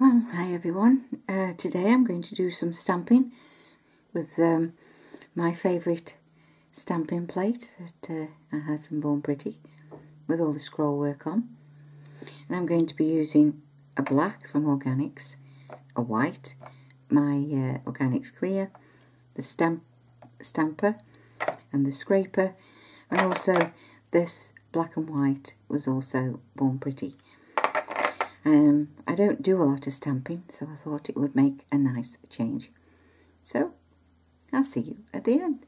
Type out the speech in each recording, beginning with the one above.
Well, hi everyone. Uh, today I'm going to do some stamping with um, my favourite stamping plate that uh, I had from Born Pretty with all the scroll work on. And I'm going to be using a black from Organics, a white, my uh, Organics Clear, the stamp stamper and the scraper and also this black and white was also Born Pretty. Um, I don't do a lot of stamping, so I thought it would make a nice change. So, I'll see you at the end.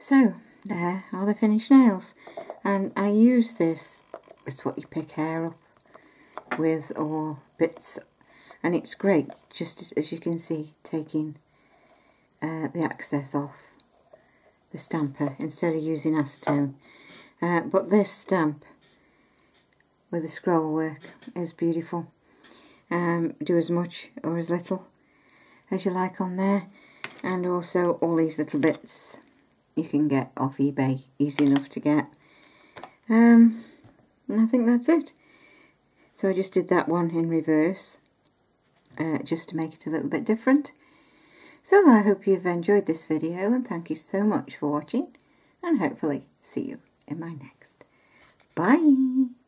So, there are the finished nails. And I use this, it's what you pick hair up with or bits. And it's great, just as, as you can see, taking uh, the excess off the stamper instead of using acetone. Uh, but this stamp with the scroll work is beautiful. Um, do as much or as little as you like on there and also all these little bits you can get off eBay easy enough to get. Um, and I think that's it. So I just did that one in reverse uh, just to make it a little bit different. So I hope you've enjoyed this video and thank you so much for watching and hopefully see you in my next. Bye!